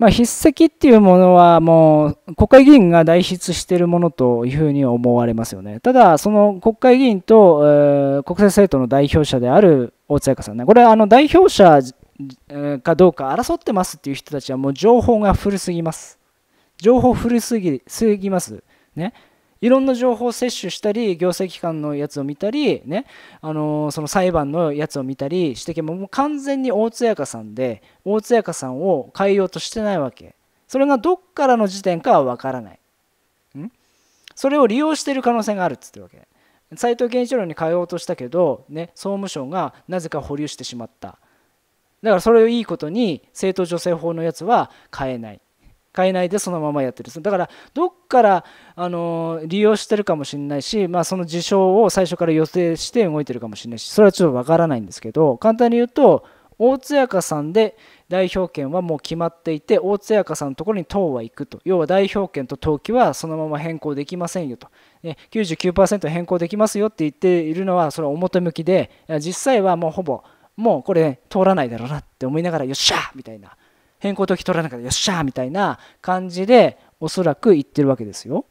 まあ、筆跡っていうものはもう国会議員が代筆しているものというふうに思われますよね。ただ、その国会議員と、えー、国政政党の代表者である大津彩香さんね、これはあの代表者かどうか争ってますっていう人たちはもう情報が古すぎます。情報古すぎすぎます。ね。いろんな情報を摂取したり、行政機関のやつを見たり、ね、あのー、その裁判のやつを見たりしてけば、もう完全に大津彩香さんで、大津彩香さんを変えようとしてないわけ。それがどっからの時点かはわからない。ん？それを利用している可能性があるっつってるわけ。斉藤健一郎に変えようとしたけど、ね、総務省がなぜか保留してしまった。だからそれをいいことに、政党女性法のやつは変えない。変えないでそのままやってるだからどっからあの利用してるかもしれないし、まあ、その事象を最初から予定して動いてるかもしれないしそれはちょっとわからないんですけど簡単に言うと大津彩香さんで代表権はもう決まっていて大津彩香さんのところに党は行くと。要は代表権と登記はそのまま変更できませんよと、99%変更できますよって言っているのはそれは表向きで実際はもうほぼもうこれ通らないだろうなって思いながらよっしゃみたいな変更時取らなかったよっしゃーみたいな感じでおそらく言ってるわけですよ。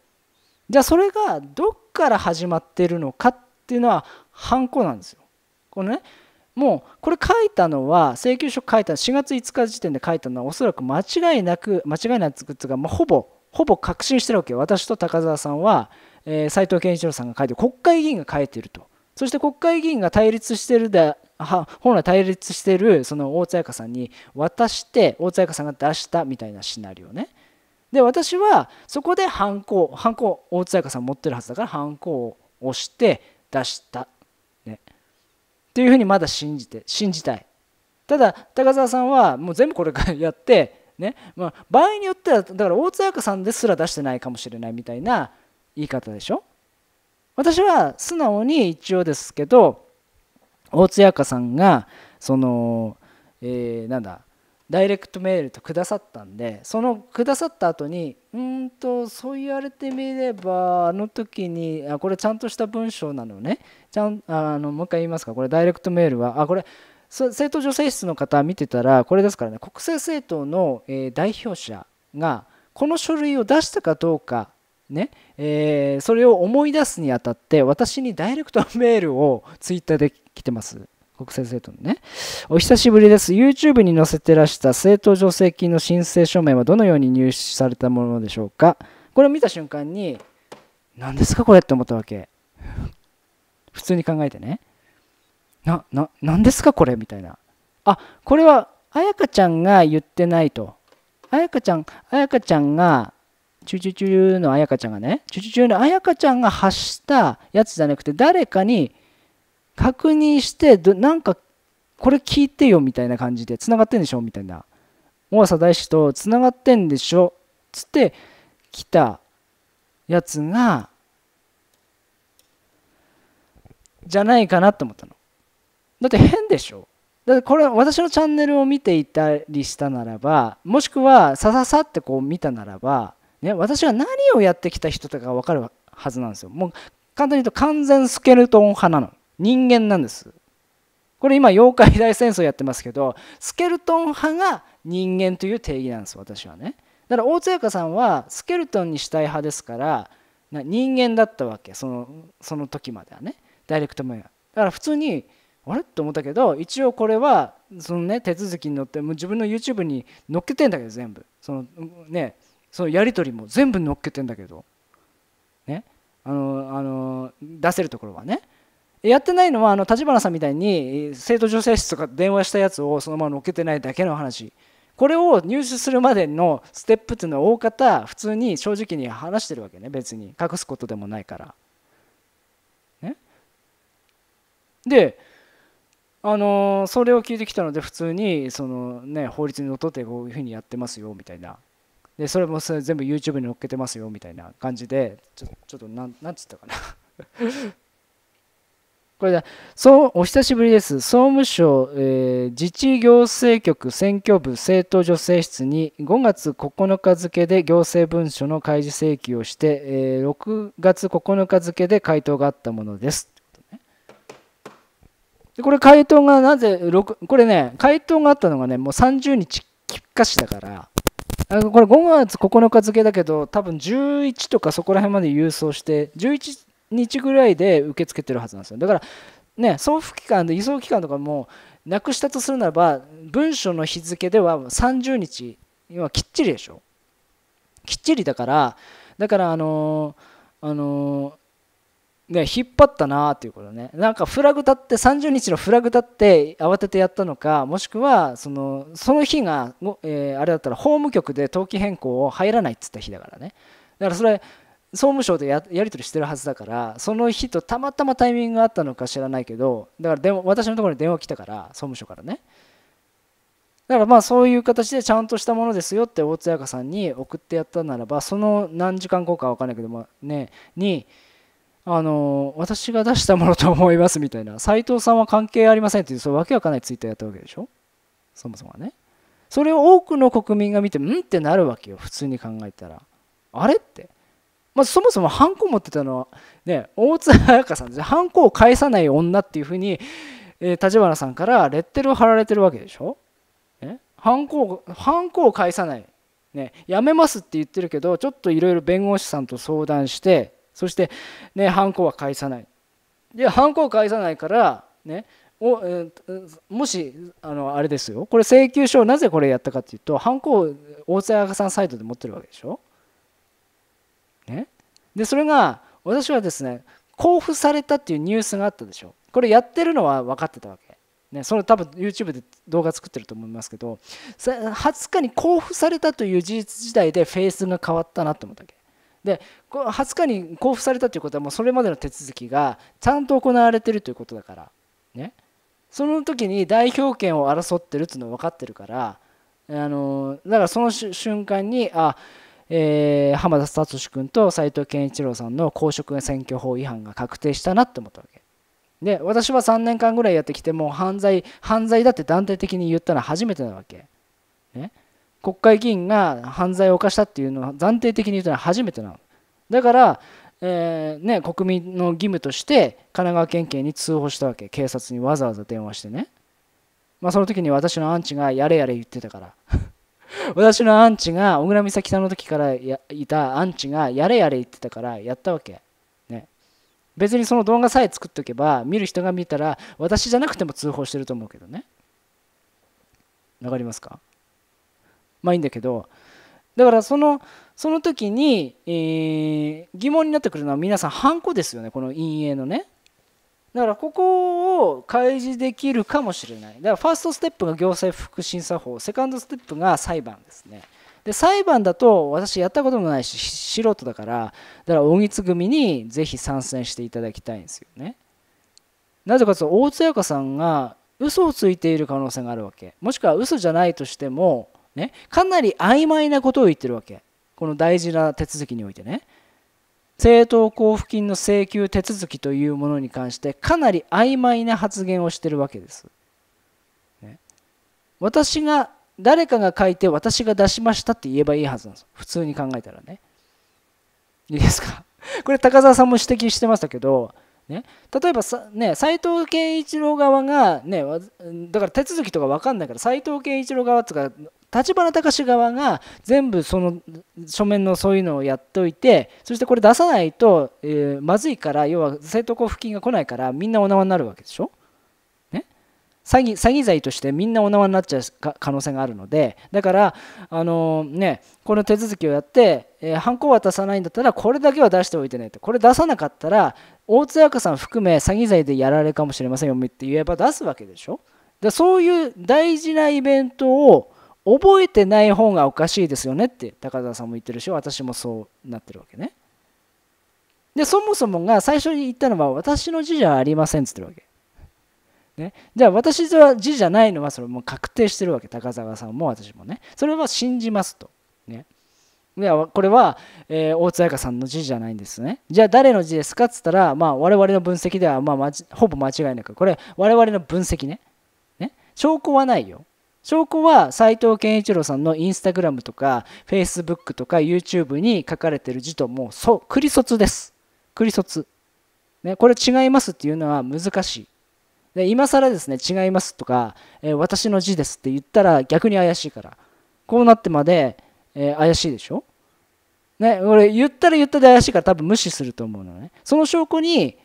じゃあそれがどっから始まってるのかっていうのはハンコなんですよ。このねもうこれ書いたのは請求書書いた4月5日時点で書いたのはおそらく間違いなく間違いなくっていう、ほぼほぼ確信してるわけよ私と高澤さんは、えー、藤健一郎さんが書いてる国会議員が書いてるとそして国会議員が対立してるで本来対立してるその大津彩香さんに渡して大津彩香さんが出したみたいなシナリオね。で私はそこでハンコハンコ大津彩香さん持ってるはずだからハンコを押して出した。ね。っていうふうにまだ信じて信じたい。ただ高澤さんはもう全部これからやってね。まあ、場合によってはだから大津彩香さんですら出してないかもしれないみたいな言い方でしょ。私は素直に一応ですけど大津彩香さんがその、え、なんだダイレクトメールとくださったんでそのくださった後にうんとそう言われてみればあの時にあこれちゃんとした文章なのね。ちゃんあのもう一回言いますか。これダイレクトメールはあこれ政党女性室の方見てたらこれですからね国政政党の、え、代表者がこの書類を出したかどうかねえ、それを思い出すにあたって私にダイレクトメールをツイッターで来てます。国政政党のね。お久しぶりです。YouTube に載せてらした政党助成金の申請書面はどのように入手されたものでしょうかこれを見た瞬間に、何ですかこれって思ったわけ。普通に考えてね。な、な、何ですかこれみたいな。あ、これは、あやかちゃんが言ってないと。あやかちゃん、あやかちゃんがチュチュチュのあやかちゃんがね、チュチュチュのあやかちゃんが発したやつじゃなくて、誰かに確認して、なんか、これ聞いてよみたいな感じで、つながってんでしょみたいな。大浅大師とつながってんでしょつって来たやつが、じゃないかなと思ったの。だって変でしょだってこれ私のチャンネルを見ていたりしたならばもしくはさささってこう見たならばね、私は何をやってきた人とかが分かるはずなんですよ。もう簡単に言うと完全スケルトン派なの。人間なんです。これ今妖怪大戦争やってますけどスケルトン派が人間という定義なんです私はね。だから大津彩香さんはスケルトンにしたい派ですから人間だったわけ。そのその時まではね。ダイレクトメールだから普通にあれ？と思ったけど一応これはそのね手続きに乗ってもう自分の YouTube に載っけてんだけど全部。そのねそのやり取りも全部載っけてんだけど、ね、あのあの出せるところはね。やってないのはあの立花さんみたいに生徒女性室とか電話したやつをそのまま載っけてないだけの話。これを入手するまでのステップっていうのは大方普通に正直に話してるわけね別に。隠すことでもないから。ね、であのそれを聞いてきたので普通にその、ね、法律にのっとってこういうふうにやってますよみたいな。でそれもそれ全部 YouTube に載っけてますよみたいな感じでちょちょっとなんなんつったかな。これだ。そうお久しぶりです。総務省、えー、自治行政局選挙部政党助成室に5月9日付で行政文書の開示請求をして、えー、6月9日付で回答があったものです。でこれ回答がなぜ6これね回答があったのがねもう30日きっかしだからあこれ5月9日付だけど多分11とかそこら辺まで郵送して11日ぐらいで受け付けてるはずなんですよ。だからね送付期間で輸送期間とかもなくしたとするならば文書の日付では30日要はきっちりでしょ。きっちりだからだからあのー、あのーね、引っ張ったなっていうことね。なんかフラグ立って30日のフラグ立って慌ててやったのかもしくはそのその日が、えー、あれだったら法務局で登記変更を入らないっつった日だからね。だからそれ総務省でややり取りしてるはずだからその日とたまたまタイミングがあったのか知らないけどだから電話私のところに電話来たから総務省からね。だからまあそういう形でちゃんとしたものですよって大津彩香さんに送ってやったならばその何時間後か分かんないけどもねにあの私が出したものと思いますみたいな斎藤さんは関係ありませんっていうそうわけわかんないツイッターやったわけでしょ？そもそもはね。それを多くの国民が見てんってなるわけよ普通に考えたら。あれって。まずそもそもハンコ持ってたのはね大津彩香さんですハンコを返さない女っていうふうに立花さんからレッテルを貼られてるわけでしょ？ハンコハンコを返さない、ね、やめますって言ってるけどちょっといろいろ弁護士さんと相談してそしてねハンコは返さない。でハンコを返さないからねおえもしあのあれですよ。これ請求書なぜこれやったかっていうとハンコを大津彩香さんサイトで持ってるわけでしょ？ね。でそれが私はですね交付されたっていうニュースがあったでしょ。これやってるのは分かってたわけ。ね、それ多分 YouTube で動画作ってると思いますけど20日に交付されたという事実自体でフェースが変わったなと思ったわけ。で20日に交付されたということはもうそれまでの手続きがちゃんと行われてるということだから。ね。その時に代表権を争ってるっていうのは分かってるからあのだからその瞬間にあえー、浜田聡君と斉藤健一郎さんの公職選挙法違反が確定したなって思ったわけ。で私は3年間ぐらいやってきても犯罪犯罪だって断定的に言ったのは初めてなわけ、ね、国会議員が犯罪を犯したっていうのは暫定的に言ったのは初めてなの。だから、えー、ね、国民の義務として神奈川県警に通報したわけ。警察にわざわざ電話してね。まあその時に私のアンチがやれやれ言ってたから。私のアンチが小倉美咲さんの時からやいたアンチがやれやれ言ってたからやったわけ。ね。別にその動画さえ作っておけば見る人が見たら私じゃなくても通報してると思うけどね。わかりますか？まあいいんだけど。だからそのその時に、えー、疑問になってくるのは皆さんハンコですよねこの陰影のね。だからここを開示できるかもしれない。だからファーストステップが行政不服審査法セカンドステップが裁判ですね。で裁判だと私やったこともないし素人だからだから大津組にぜひ参戦していただきたいんですよね。なぜかというと大津彩香さんが嘘をついている可能性があるわけ。もしくは嘘じゃないとしても、ね、かなり曖昧なことを言ってるわけ。この大事な手続きにおいてね。政党交付金の請求手続きというものに関してかなり曖昧な発言をしてるわけです、ね、私が誰かが書いて私が出しましたって言えばいいはずなんです普通に考えたらね。いいですか？これ高澤さんも指摘してましたけど、ね、例えばさ、ね、斉藤健一郎側が、ね、だから手続きとか分かんないから斉藤健一郎側とか立花隆側が全部その書面のそういうのをやっておいてそしてこれ出さないと、えー、まずいから要は政党交付金が来ないからみんなお縄になるわけでしょ？ね？詐欺詐欺罪としてみんなお縄になっちゃう可能性があるのでだからあのねこの手続きをやって、えー、ハンコを渡さないんだったらこれだけは出しておいてねってこれ出さなかったら大津彩香さん含め詐欺罪でやられるかもしれませんよって言えば出すわけでしょ？でそういう大事なイベントを覚えてない方がおかしいですよねって高田さんも言ってるし私もそうなってるわけね。でそもそもが最初に言ったのは私の字じゃありませんって言ってるわけ。ね、じゃあ私は字じゃないのはそれも確定してるわけ高澤さんも私もね。それは信じますと。ね、でこれは、えー、大津彩香さんの字じゃないんですね。じゃあ誰の字ですかっつったら、まあ、我々の分析では、まあ、ほぼ間違いなくこれ我々の分析ね。ね。証拠はないよ。証拠は斎藤健一郎さんのインスタグラムとかフェイスブックとか YouTube に書かれてる字ともうそクリソツです。クリソツ。ね、これ違いますっていうのは難しい。で今更ですね違いますとか、えー、私の字ですって言ったら逆に怪しいからこうなってまで、えー、怪しいでしょ？ね、俺言ったら言ったで怪しいから多分無視すると思うのね。その証拠に、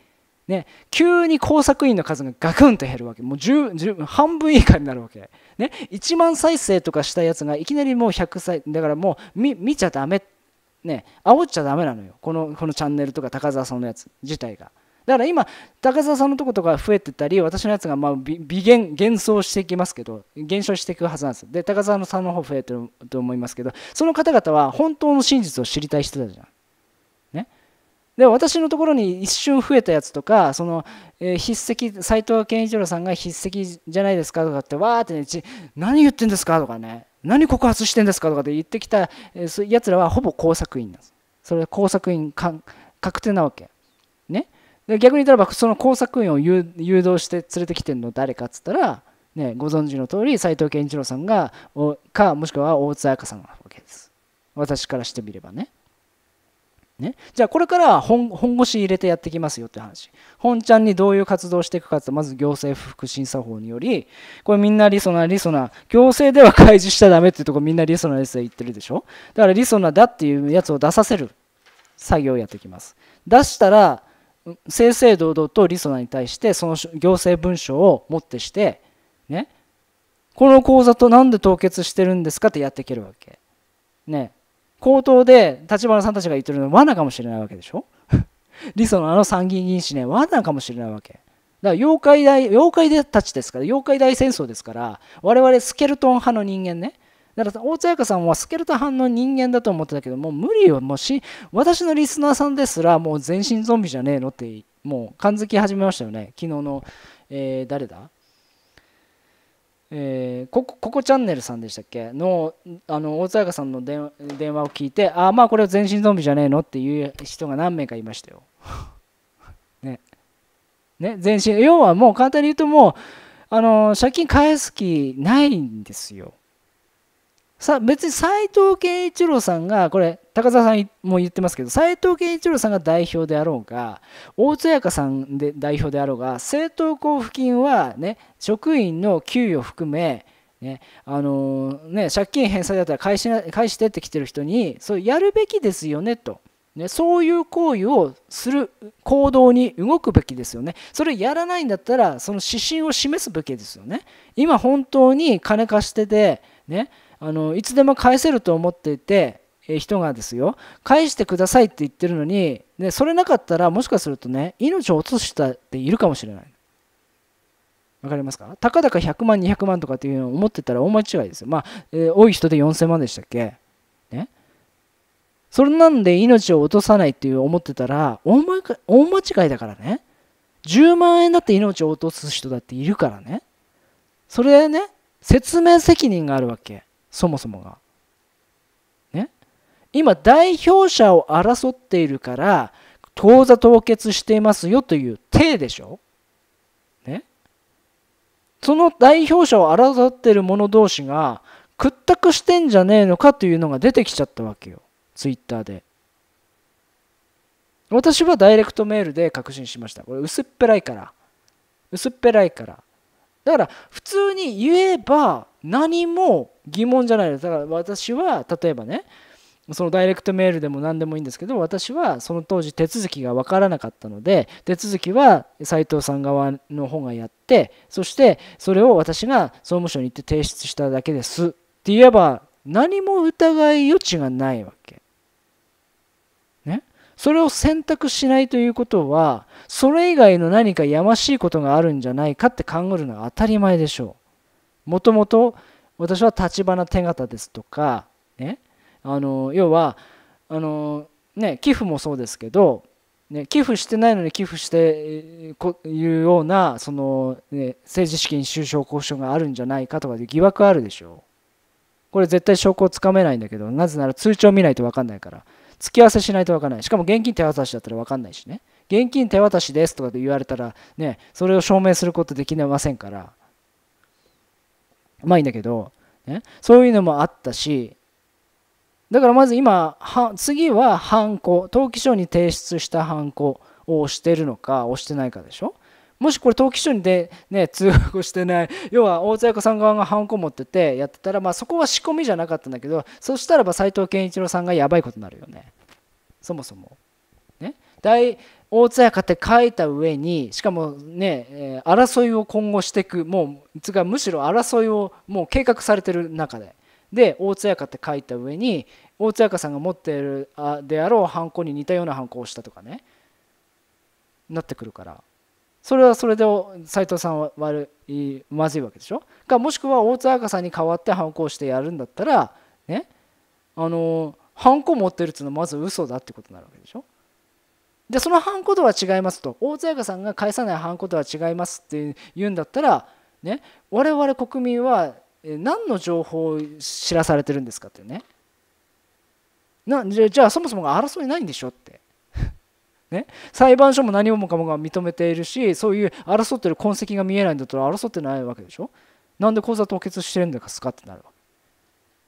ね、急に工作員の数がガクンと減るわけ。もう10半分以下になるわけ。ね、1万再生とかしたやつがいきなりもう100歳、だからもう見見ちゃダメ。ね、煽っちゃダメなのよ。このこのチャンネルとか高澤さんのやつ自体が。だから今、高澤さんのとことか増えてたり、私のやつがまあ微減、減少していきますけど、減少していくはずなんです。で、高澤さんの方増えてると思いますけど、その方々は本当の真実を知りたい人だじゃん。で、私のところに一瞬増えたやつとか、その、えー、筆跡、斎藤健一郎さんが筆跡じゃないですかとかって、わーってね、何言ってんですかとかね、何告発してんですかとかって言ってきた、えー、やつらはほぼ工作員なんです。それは工作員か確定なわけ。ね。で逆に言ったらばその工作員を誘導して連れてきてるの誰かっつったら、ね、ご存知の通り斎藤健一郎さんがかもしくは大津彩香さんなわけです私からしてみればねね、じゃあこれから本本腰入れてやっていきますよって話。本ちゃんにどういう活動をしていくかってまず行政不服審査法によりこれみんなリソナリソナ行政では開示しちゃダメっていうとこみんなリソナリソナ言ってるでしょ。だからリソナだっていうやつを出させる作業をやっていきます。出したら正々堂々とリソナに対してその行政文書をもってしてね。この講座と何で凍結してるんですかってやっていけるわけ。ね。口頭で立花さんたちが言ってるのは罠かもしれないわけでしょ？リソナの参議院議員氏ね罠かもしれないわけ。だから妖怪大妖怪たちですから妖怪大戦争ですから我々スケルトン派の人間ね。だから大津彩香さんはスケルトン派の人間だと思ってたけどもう無理よもうし私のリスナーさんですらもう全身ゾンビじゃねえのってもう感づき始めましたよね。昨日の、えー、誰だ？えー、ここここチャンネルさんでしたっけ？のあの大津彩香さんの電話を聞いてああまあこれは全身ゾンビじゃねえのっていう人が何名かいましたよ。ね。ね全身要はもう簡単に言うともうあの借金返す気ないんですよ。さ別に斎藤健一郎さんがこれ高澤さんも言ってますけど斎藤健一郎さんが代表であろうが大津彩香さんで代表であろうが政党交付金は、ね、職員の給与含めねあのー、ね、借金返済だったら返し返してってきてる人にそうやるべきですよねと。ね、そういう行為をする行動に動くべきですよね。それやらないんだったらその指針を示すべきですよね。今本当に金貸してて、ね、あのいつでも返せると思っていて、人がですよ返してくださいって言ってるのに、ね、それなかったらもしかするとね命を落としたっているかもしれない。わかりますか？たかだか100万200万とかっていうのを思ってたら大間違いですよ。まあ、えー、多い人で4000万でしたっけ？ね？それなんで命を落とさないっていう思ってたら大間違いだからね10万円だって命を落とす人だっているからねそれね説明責任があるわけそもそもが。今代表者を争っているから当座凍結していますよという体でしょ、ね、その代表者を争っている者同士が屈託してんじゃねえのかというのが出てきちゃったわけよツイッターで。私はダイレクトメールで確信しました。これ薄っぺらいから。薄っぺらいから。だから普通に言えば何も疑問じゃないですだから私は例えばねそのダイレクトメールでも何でもいいんですけど私はその当時手続きが分からなかったので手続きは斉藤さん側の方がやってそしてそれを私が総務省に行って提出しただけですって言えば何も疑い余地がないわけ。ね？それを選択しないということはそれ以外の何かやましいことがあるんじゃないかって考えるのは当たり前でしょう。もともと私は立花手形ですとか、ね、あの要はあの、ね、寄付もそうですけど、ね、寄付してないのに寄付していうようなその、ね、政治資金収支報告書があるんじゃないかとかで疑惑あるでしょ。これ絶対証拠をつかめないんだけどなぜなら通帳見ないと分かんないから。付き合わせしないと分かんない。しかも現金手渡しだったら分かんないしね。現金手渡しですとかで言われたらねそれを証明することできませんから。まあいいんだけど、ね、そういうのもあったしだからまず今次はハンコ登記書に提出したハンコを押してるのか押してないかでしょ？もしこれ登記書にで、ね、通告してない要は大津彩香さん側がハンコ持っててやってたら、まあ、そこは仕込みじゃなかったんだけどそしたらば斎藤健一郎さんがやばいことになるよね。そもそも。ね、大大津彩って書いた上にしかもね、え、争いを今後していくもうつかむしろ争いをもう計画されてる中で。で大津彩香って書いた上に大津彩香さんが持っているであろうハンコに似たようなハンコをしたとかねなってくるから。それはそれで斎藤さんは悪いまずいわけでしょ。かもしくは大津彩香さんに代わってハンコをしてやるんだったらねあのハンコ持ってるっていうのはまず嘘だってことになるわけでしょ。でそのハンコとは違いますと大津彩香さんが返さないハンコとは違いますって言うんだったら、ね、我々国民は何の情報を知らされてるんですかってね。なじゃあそもそも争いないんでしょって。ね、裁判所も何もかもが認めているしそういう争ってる痕跡が見えないんだったら争ってないわけでしょ。なんで口座凍結してるんですかってなるわ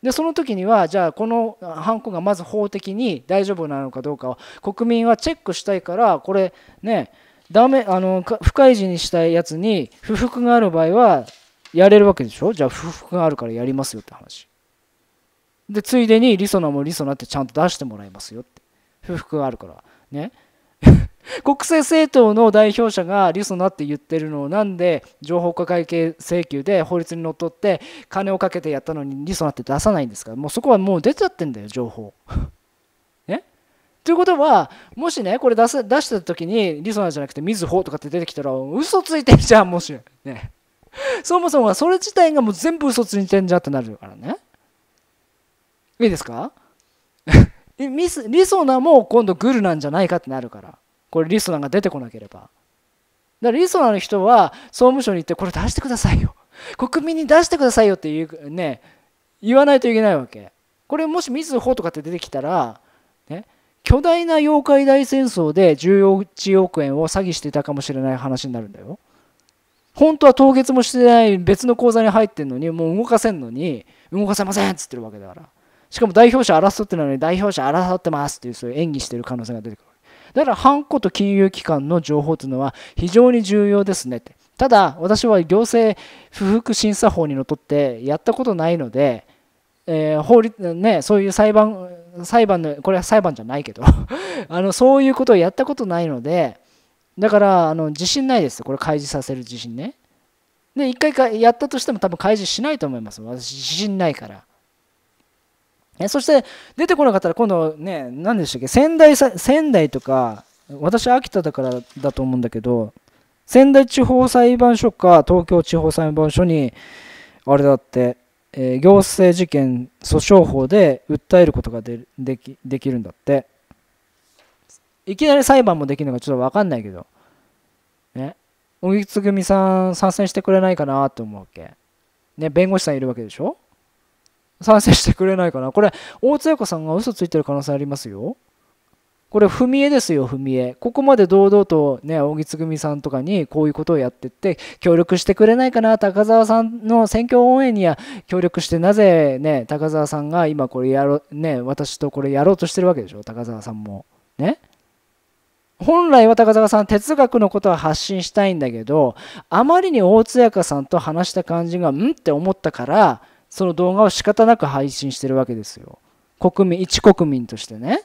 でその時にはじゃあこのハンコがまず法的に大丈夫なのかどうかを国民はチェックしたいからこれねダメあの不開示にしたいやつに不服がある場合はやれるわけでしょ？じゃあ不服があるからやりますよって話。でついでにリソナもリソナってちゃんと出してもらいますよって。不服があるから。ね？国政政党の代表者がリソナって言ってるのをなんで情報化会計請求で法律にのっとって金をかけてやったのにリソナって出さないんですか？もうそこはもう出ちゃってんだよ情報。ね？ということはもしねこれ出す出した時にリソナじゃなくてみずほとかって出てきたら嘘ついてんじゃんもし。ね？そもそもそれ自体がもう全部嘘ついてんじゃんってなるからね。いいですか？ミスリソナも今度グルなんじゃないかってなるから。これリソナが出てこなければ。だからリソナの人は総務省に行ってこれ出してくださいよ。国民に出してくださいよっていうね言わないといけないわけ。これもしみずほとかって出てきたらね巨大な妖怪大戦争で11億円を詐欺していたかもしれない話になるんだよ。本当は凍結もしてない別の口座に入ってんのにもう動かせんのに動かせませんっつってるわけだから。しかも代表者争ってないのに代表者争ってますっていうそういう演技してる可能性が出てくる。だからハンコと金融機関の情報というのは非常に重要ですねって。ただ私は行政不服審査法にのっとってやったことないので、えー、法律ねそういう裁判裁判のこれは裁判じゃないけど あのそういうことをやったことないのでだからあの自信ないです。これ開示させる自信ね。で一回かやったとしても多分開示しないと思います。私自信ないから。えそして出てこなかったら今度ね、何でしたっけ、仙台仙台とか、私、秋田だからだと思うんだけど、仙台地方裁判所か東京地方裁判所に、あれだって、えー、行政事件訴訟法で訴えることができできるんだって。いきなり裁判もできるのかちょっと分かんないけど、ね、小木つぐみさん参戦してくれないかなと思うわけ。ね、弁護士さんいるわけでしょ？賛成してくれないかな？これ、大津彩子さんが嘘ついてる可能性ありますよ。これ、踏み絵ですよ、踏み絵。ここまで堂々とね、大木つぐみさんとかにこういうことをやってって、協力してくれないかな、高澤さんの選挙応援には協力して、なぜね、高澤さんが今これやろう、ね、私とこれやろうとしてるわけでしょ、高澤さんも。ね。本来は高澤さん哲学のことは発信したいんだけどあまりに大津彩香さんと話した感じがんって思ったからその動画を仕方なく配信してるわけですよ。国民、一国民としてね。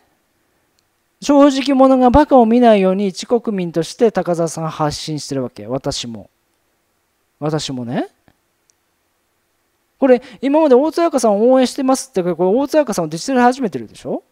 正直者がバカを見ないように一国民として高澤さん発信してるわけ。私も。私もね。これ、今まで大津彩香さんを応援してますって、これ大津彩香さんをデジタル始めてるでしょ？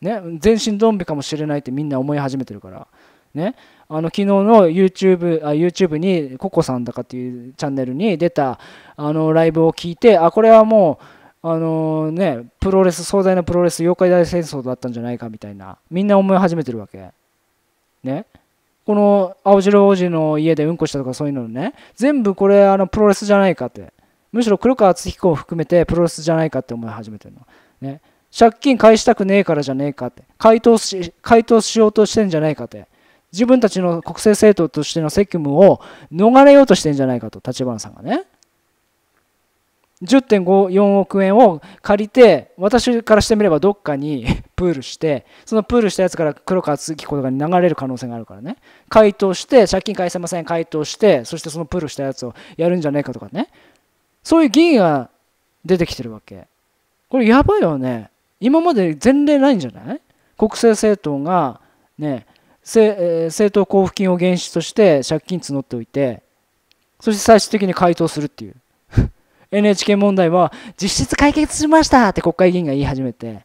ね、全身ゾンビかもしれないってみんな思い始めてるから。ね、あの昨日の YouTube, あ YouTube にココさんだかっていうチャンネルに出たあのライブを聞いてあこれはもうあのねプロレス壮大なプロレス妖怪大戦争だったんじゃないかみたいなみんな思い始めてるわけ。ねこの青白王子の家でうんこしたとかそういうのね全部これあのプロレスじゃないかって。むしろ黒川敦彦を含めてプロレスじゃないかって思い始めてるの。ね借金返したくねえからじゃねえかって回答し回答しようとしてんじゃないかって自分たちの国政政党としての責務を逃れようとしてんじゃないかと立花さんがね10.54億円を借りて、私からしてみればどっかに プールして、そのプールしたやつから黒川敦子とかに流れる可能性があるからね。回答して、借金返せません、回答して、そしてそのプールしたやつをやるんじゃねえかとかね。そういう議員が出てきてるわけ。これやばいよね。今まで前例ないんじゃない？国政政党がね、政党交付金を原資として借金募っておいて、そして最終的に回答するっていう。NHK 問題は実質解決しましたって国会議員が言い始めて、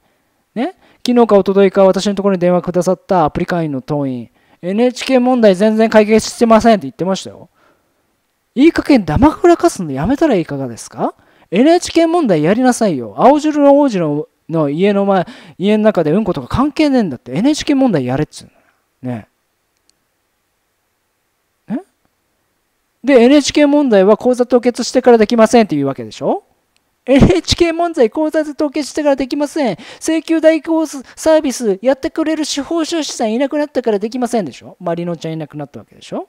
ね、昨日か一昨日か私のところに電話くださったアプリ会員の党員、NHK 問題全然解決してませんって言ってましたよ。いい加減黙くらかすのやめたらいかがですか ?NHK 問題やりなさいよ。青汁の王子のの家の前、家の中でうんことか関係ねえんだって。NHK 問題やれっつうの。ね。で、NHK 問題は口座凍結してからできませんっていうわけでしょ？NHK 問題口座で凍結してからできません。請求代行サービスやってくれる司法書士さんいなくなったからできませんでしょ？マリノちゃんいなくなったわけでしょ？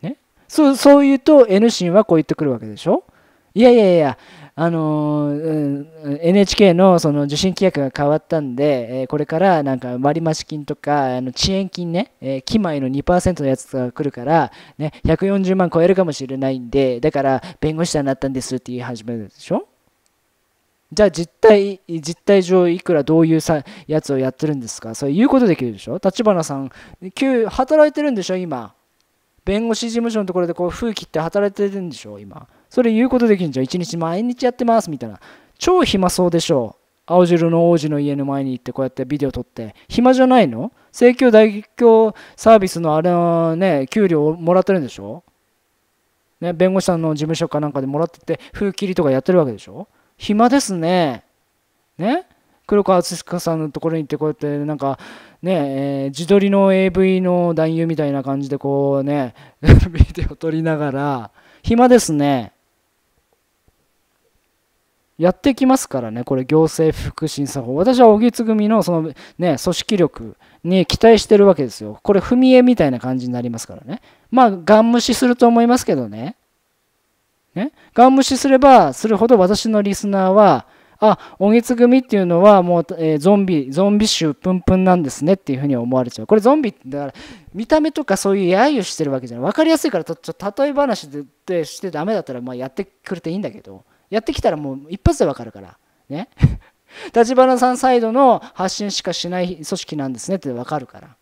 ねそうそう言うと N 審はこう言ってくるわけでしょ？いやいやいや、あのー、NHK のその受信規約が変わったんで、えー、これからなんか割増金とかあの遅延金ね、えー、期前の2%のやつが来るから、ね、140万超えるかもしれないんで、だから弁護士さんになったんですって言い始めるでしょ？じゃあ実態、実態上いくらどういうさやつをやってるんですか？そういうことできるでしょ？立花さん、給働いてるんでしょ今？弁護士事務所のところでこう風切って働いてるんでしょ今？それ言うことできるんじゃん。一日毎日やってますみたいな。超暇そうでしょう。青汁の王子の家の前に行ってこうやってビデオ撮って。暇じゃないの？請求代行サービスのあれのね、給料もらってるんでしょ？ね、弁護士さんの事務所かなんかでもらってて、風切りとかやってるわけでしょ？暇ですね。ね？黒川敦子さんのところに行ってこうやってなんかね、えー、自撮りの AV の男優みたいな感じでこうね ビデオ撮りながら暇ですねやってきますからね、これ、行政福祉審査法。私は小木津組のその、ね、組織力に期待してるわけですよ。これ、踏み絵みたいな感じになりますからね。まあ、ガン無視すると思いますけどね。ね？ガン無視すればするほど私のリスナーは、あ、小木津組っていうのはもう、えー、ゾンビ、ゾンビ種プンプンなんですねっていうふうに思われちゃう。これゾンビってだから見た目とかそういう揶揄してるわけじゃない。分かりやすいからちょっと例え話でしてダメだったらまあやってくれていいんだけど。やってきたらもう一発でわかるから。ね。立花さんサイドの発信しかしない組織なんですねってわかるから。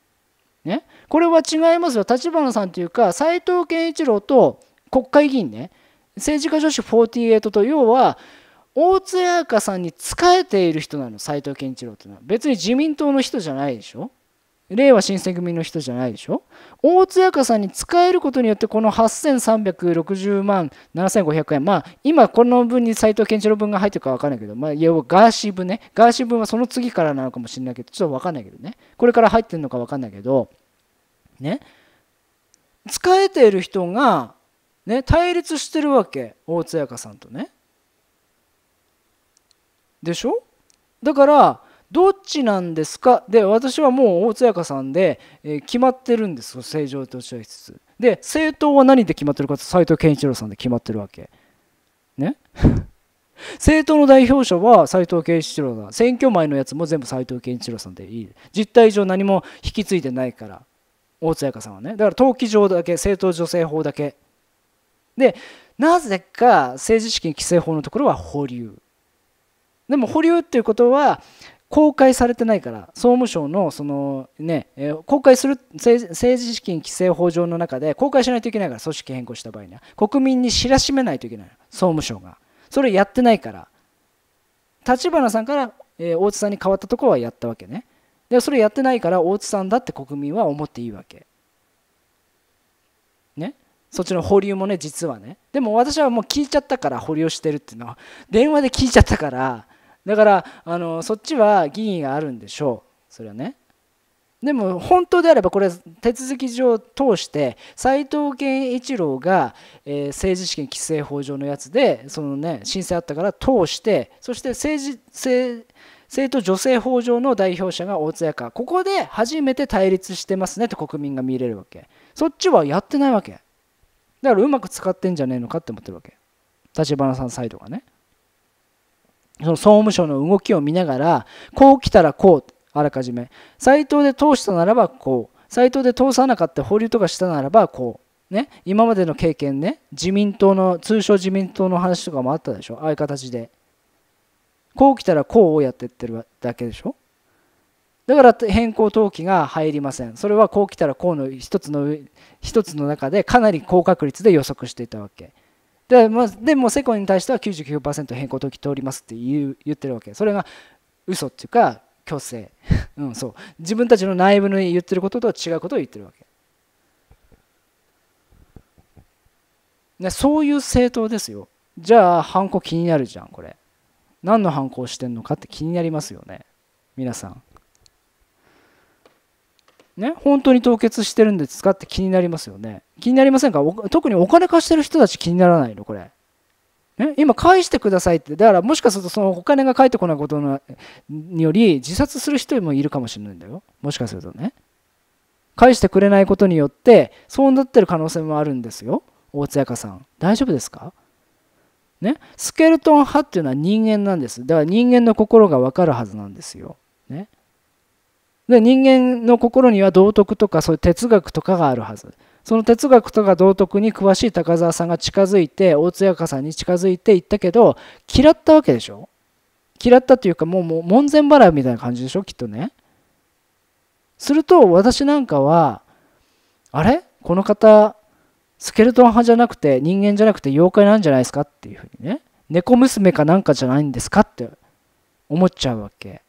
ね。これは違いますよ。立花さんというか、斎藤健一郎と国会議員ね。政治家女子48と要は、大津彩香さんに仕えている人なの、斎藤健一郎っていうのは。別に自民党の人じゃないでしょ。令和新選組の人じゃないでしょ？大津彩香さんに使えることによってこの8360万7500円。まあ今この分に斎藤健一郎分が入ってるか分かんないけどまあ要はガーシー分ね。ガーシー分はその次からなのかもしれないけどちょっと分かんないけどね。これから入ってるのか分かんないけどね。使えている人がね対立してるわけ。大津彩香さんとね。でしょ？だからどっちなんですか？で私はもう大津彩香さんで、え、決まってるんですよ正常としてはつつで政党は何で決まってるかと斎藤健一郎さんで決まってるわけ。ね？政党の代表者は斎藤健一郎だ。選挙前のやつも全部斎藤健一郎さんでいい。実態上何も引き継いでないから大津彩香さんはね。だから登記上だけ政党助成法だけ。でなぜか政治資金規正法のところは保留。でも保留っていうことは公開されてないから総務省のそのね、公開する政治資金規正法上の中で公開しないといけないから組織変更した場合には。国民に知らしめないといけない総務省が。それやってないから。立花さんから、え、大津さんに変わったところはやったわけね。でそれやってないから大津さんだって国民は思っていいわけ。ね？そっちの保留もね実はね。でも私はもう聞いちゃったから保留してるっていうのは。電話で聞いちゃったからだからあのそっちは疑義があるんでしょう。それはね。でも本当であればこれ手続き上通して斎藤健一郎が、え、政治資金規正法上のやつでそのね申請あったから通してそして政治政政党女性法上の代表者が大津彩香ここで初めて対立してますねと国民が見れるわけ。そっちはやってないわけ。だからうまく使ってんじゃねえのかって思ってるわけ。立花さんサイドがね。その総務省の動きを見ながらこう来たらこうあらかじめ。サイトで通したならばこう。サイトで通さなかった保留とかしたならばこう。ね。今までの経験ね。自民党の通称自民党の話とかもあったでしょ。ああいう形で。こう来たらこうをやってってるだけでしょ。だから変更登記が入りません。それはこう来たらこうの一つの一つの中でかなり高確率で予測していたわけ。で,、まあ、でもセコに対しては99%変更登記通りますって言う言ってるわけ。それが嘘っていうか虚勢、うん、そう。自分たちの内部の言ってることとは違うことを言ってるわけ。ね、そういう政党ですよ。じゃあハンコ気になるじゃんこれ。何の反抗してんのかって気になりますよね。皆さん。ね本当に凍結してるんですかって気になりますよね。気になりませんか？特にお金貸してる人たち気にならないの？これ。ね、今返してくださいって。だからもしかするとそのお金が返ってこないことにより自殺する人もいるかもしれないんだよ。もしかするとね。返してくれないことによってそうなってる可能性もあるんですよ。大津彩香さん。大丈夫ですか？ね？スケルトン派っていうのは人間なんです。だから人間の心が分かるはずなんですよ。ね？で人間の心には道徳とかそういう哲学とかがあるはず。その哲学とか道徳に詳しい高澤さんが近づいて大津彩香さんに近づいていったけど嫌ったわけでしょ？嫌ったというかもうもう門前払いみたいな感じでしょ？きっとね。すると私なんかはあれ？この方スケルトン派じゃなくて人間じゃなくて妖怪なんじゃないですか？っていうふうにね。猫娘かなんかじゃないんですか？って思っちゃうわけ。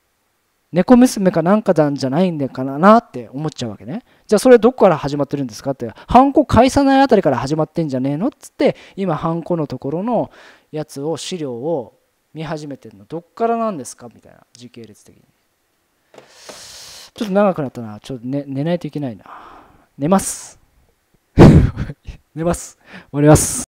猫娘かなんかなんじゃないんだかなって思っちゃうわけね。じゃあそれどこから始まってるんですかって、ハンコ返さないあたりから始まってんじゃねえのっつって、今ハンコのところのやつを、資料を見始めてるの。どっからなんですかみたいな、時系列的に。ちょっと長くなったな。ちょっと寝寝ないといけないな。寝ます。寝ます。終わります。